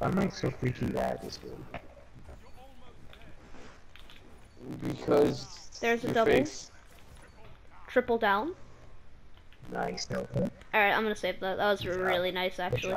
I'm like so freaking bad at this game? Because There's a double. face- Triple down. Nice, double. Alright, I'm gonna save that. That was really nice, actually.